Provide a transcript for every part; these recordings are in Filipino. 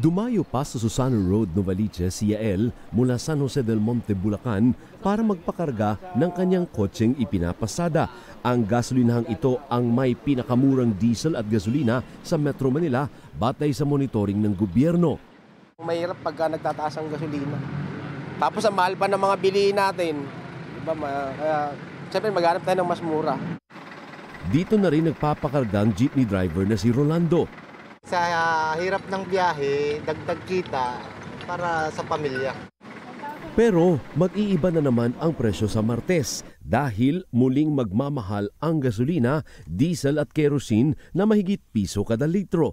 Dumayo pa sa Susano Road, Novaliches si Yael mula San Jose del Monte, Bulacan para magpakarga ng kanyang kotseng ipinapasada. Ang gasolinahang ito ang may pinakamurang diesel at gasolina sa Metro Manila batay sa monitoring ng gobyerno. Mahirap pagka nagtataas ang gasolina. Tapos ang mahal pa ng mga bilihin natin. Diba, ma- kaya siyempre maghanap tayo ng mas mura. Dito na rin nagpapakarga ang jeepney driver na si Rolando. Sa ah, hirap ng biyahe, dagdag kita para sa pamilya. Pero mag-iiba na naman ang presyo sa Martes dahil muling magmamahal ang gasolina, diesel at kerosene na mahigit piso kada litro.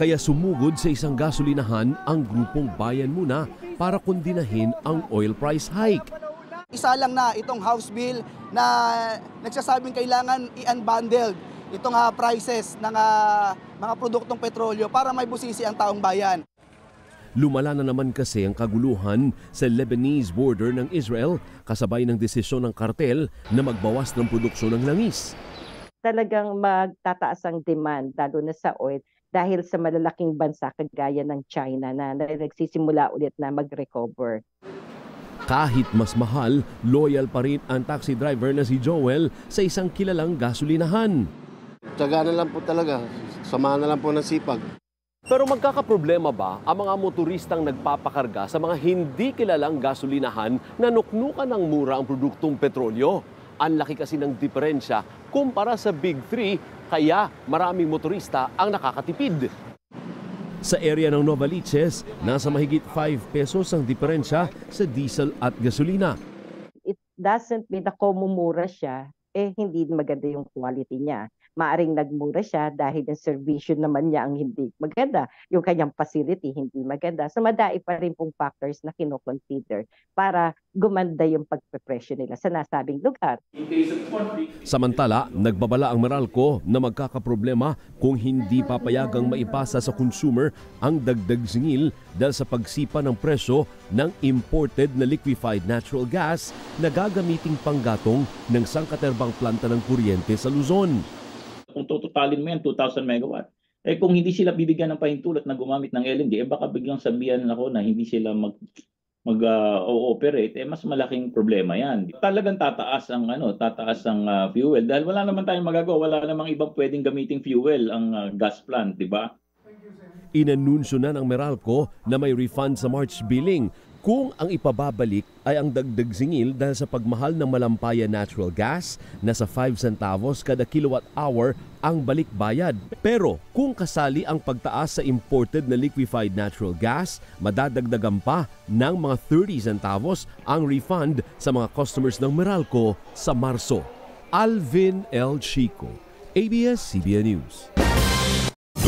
Kaya sumugod sa isang gasolinahan ang grupong Bayan Muna para kundinahin ang oil price hike. Isa lang na itong House Bill na nagsasabing kailangan i-unbundled itong ah, prices ng ah, mga produktong petrolyo para may busisi ang taong bayan. Lumala na naman kasi ang kaguluhan sa Lebanese border ng Israel kasabay ng desisyon ng kartel na magbawas ng produksyon ng langis. talagang magtataas ang demand lalo na sa oil dahil sa malalaking bansa kagaya ng China na nagsisimula ulit na mag-recover. Kahit mas mahal, loyal pa rin ang taxi driver na si Joel sa isang kilalang gasolinahan. Tsaga na lang po talaga. Samahan na lang po ng sipag. Pero magkakaproblema ba ang mga motoristang nagpapakarga sa mga hindi kilalang gasolinahan na nuknukan ng mura ang produktong petrolyo? Ang laki kasi ng diferensya kumpara sa Big Three, kaya maraming motorista ang nakakatipid. Sa area ng Novaliches, nasa mahigit 5 pesos ang diferensya sa diesel at gasolina. It doesn't mean na kumumura siya, eh hindi maganda yung quality niya. Maaring nagmura siya dahil yung servisyo naman niya ang hindi maganda. Yung kanyang facility hindi maganda. So madai pa rin pong factors na kinoconsider para gumanda yung pagpepresyo nila sa nasabing lugar. Samantala, nagbabala ang Meralco na magkakaproblema kung hindi papayagang maipasa sa consumer ang dagdag singil dahil sa pagsipa ng presyo ng imported na liquefied natural gas na gagamiting panggatong ng sangkaterbang planta ng kuryente sa Luzon. kung tututalin mo yan, 2,000 megawatt. Eh kung hindi sila bibigyan ng pahintulot na gumamit ng LNG, eh baka biglang sabihan ako na hindi sila mag mag ah, ooperate eh mas malaking problema 'yan. Talagang tataas ang ano, tataas ang ah, fuel dahil wala naman tayong magagawa, wala namang ibang pwedeng gamiting fuel ang ah, gas plant, 'di ba? Inanunsyo na ng Meralco na may refund sa March billing kung ang ipababalik ay ang dagdag singil dahil sa pagmahal ng malampaya natural gas na sa 5 centavos kada kilowatt hour ang balik bayad. Pero kung kasali ang pagtaas sa imported na liquefied natural gas, madadagdagan pa ng mga 30 centavos ang refund sa mga customers ng Meralco sa Marso. Alvin L. Chico, ABS-CBN News.